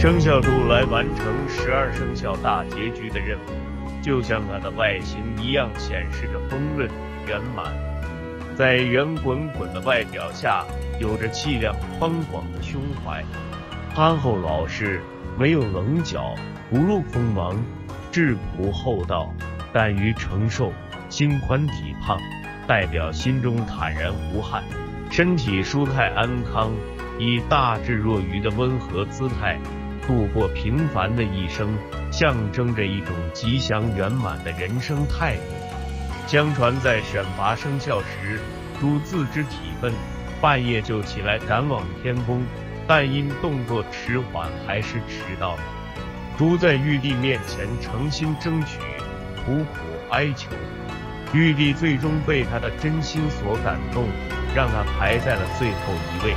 生肖猪来完成十二生肖大结局的任务，就像它的外形一样，显示着丰润圆满。在圆滚滚的外表下，有着气量宽广的胸怀，憨厚老实，没有棱角，不露锋芒，质朴厚道，敢于承受，心宽体胖，代表心中坦然无憾，身体舒泰安康，以大智若愚的温和姿态度过平凡的一生，象征着一种吉祥圆满的人生态度。相传在选拔生肖时，猪自知体笨，半夜就起来赶往天宫，但因动作迟缓，还是迟到了。猪在玉帝面前诚心争取，苦苦哀求，玉帝最终被他的真心所感动，让他排在了最后一位。